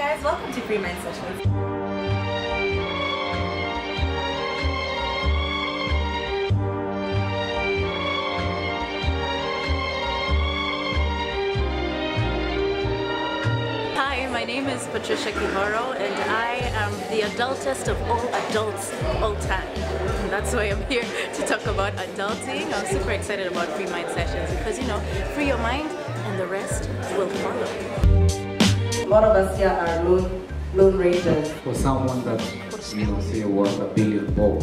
guys, welcome to Free Mind Sessions. Hi, my name is Patricia Kihoro and I am the adultest of all adults all time. That's why I'm here to talk about adulting. I'm super excited about Free Mind Sessions because you know, free your mind and the rest will follow. A lot of us here are lone, lone rangers. for someone that you know say worth a billion bob,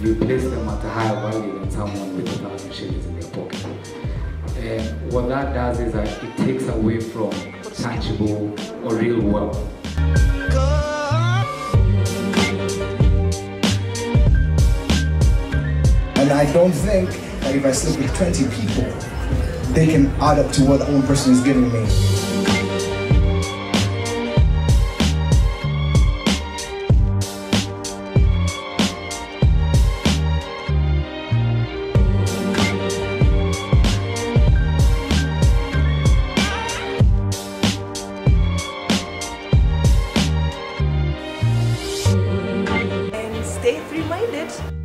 you place them at a higher value than someone with a thousand shillings in their pocket. And what that does is that it takes away from tangible or real wealth. And I don't think that if I sleep with 20 people, they can add up to what one person is giving me. find it.